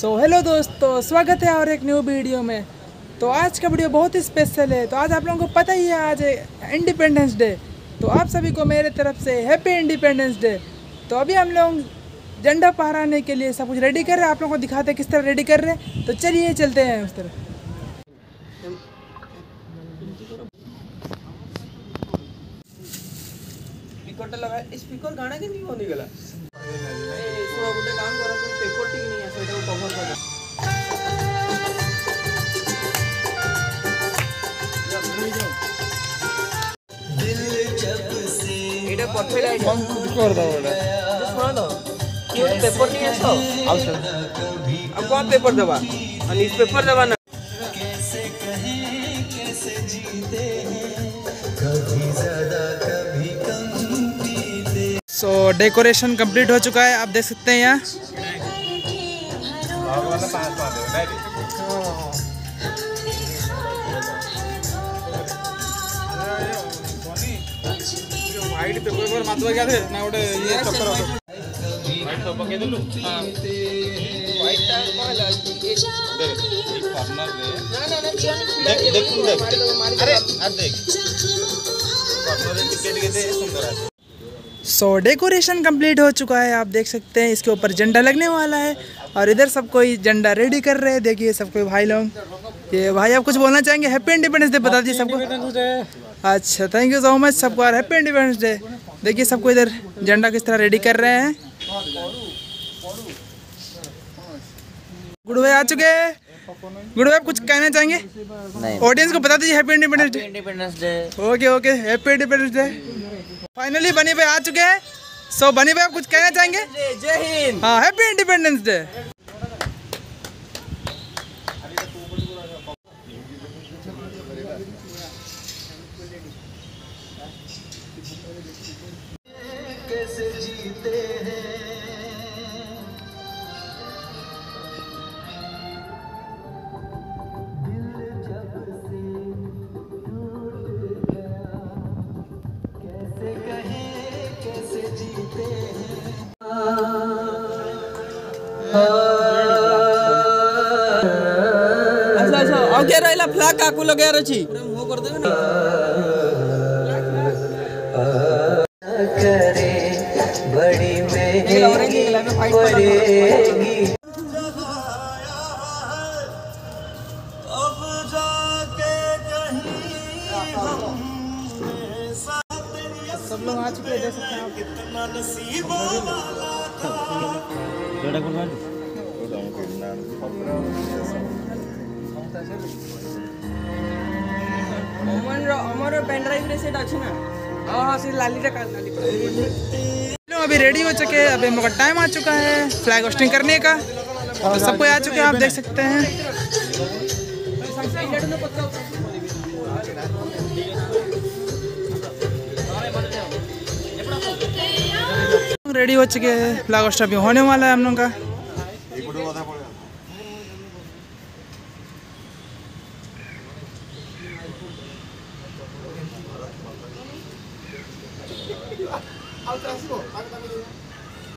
सो so, hello दोस्तों स्वागत है और एक न्यू वीडियो में। तो आज का वीडियो बहुत ही स्पेशल है। तो आज आप लोगों को पता ही है आज इंडिपेंडेंस डे तो आप सभी को मेरे तरफ़ से हैप्पी इंडिपेंडेंस डे तो अभी हम लोग झंडा पहराने के लिए सब कुछ रेडी कर रहे हैं। आप लोगों को दिखाते हैं किस तरह रेडी कर रहे हैं। तो चलिए चलते हैं उस तरह स्पीकर लगाया स्पीकर गाणं किती होऊन काम ଏଇଟା ପଠେଇଲା ଏଇଟା ଶୁଣ ତ କିଏ ଗୋଟେ ପେପର ନେଇ ଆସ ଆଉ କ'ଣ ପେପର ଦେବା ଆଉ ନ୍ୟୁଜ୍ ପେପର ଦେବା ନା सो डेकोरेशन कंप्लीट हो चुका है आप देख सकते हैं यहाँ ହ୍ୱାଇଟ୍ ఐడి పేపర్ మధ్యలో కాదు నా కూడా ఏ చెప్పరు వైట్ సబ్బకి ఎదులు వైట్ టార్పాల్ అదే ఈ కార్నర్ రే నా నా నా देख देख अरे अरे देख कार्नर टिकट किती सुंदर आहे सो डेकोरेशन कंप्लीट हो चुका है आप देख सकते हैं इसके ऊपर झंडा लगने वाला है और इधर सब कोई झंडा रेडी कर रहे हैं देखिए सब कोई भाई लोग। ये भाई आप कुछ बोलना चाहेंगे? हैप्पी इंडिपेंडेंस डे बता दीजिए सबको। अच्छा थैंक यू सो मच सबको और हैप्पी इंडिपेंडेंस डे देखिए सबको इधर झंडा किस तरह रेडी कर रहे हैं। गुड भाई आ चुके हैं। गुड भाई आप कुछ कहना चाहेंगे? ऑडियंस को बता दीजिए happy independence day independence day okay okay happy independence day finally बनी भाई आ चुके हैं। सो so, बनी भाई कुछ कहना चाहेंगे? जय हिंद हाँ हैप्पी इंडिपेंडेंस डे कैसे जीते हैं? ಅವಕ್ಕೆ ಇಲ್ಲ ಫ್ಲಾಕ್ ಹಾಕುಲಗೆ ರಚಿ करे बड़ी महँगी पड़ेगी सब लोग आ चुके हैं देख कितना नसीब वाला था ଅମନର ଅମର ପେନ୍ ଡ୍ରାଇଭରେ ସେଇଟା ଅଛି ନା ହଁ ହଁ ସେ ଲାଲିଟା କାଢ଼ ଲାଲି लोग अभी रेडी हो चुके हैं अभी हम लोग का टाइम आ चुका है फ्लैग होस्टिंग करने का तो सब कोई आ चुके हैं आप देख सकते हैं रेडी हो चुके हैं फ्लैग होस्ट अभी होने वाला है हम लोग का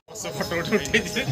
আচ্ছা, ফটো উঠে উঠে দিয়ে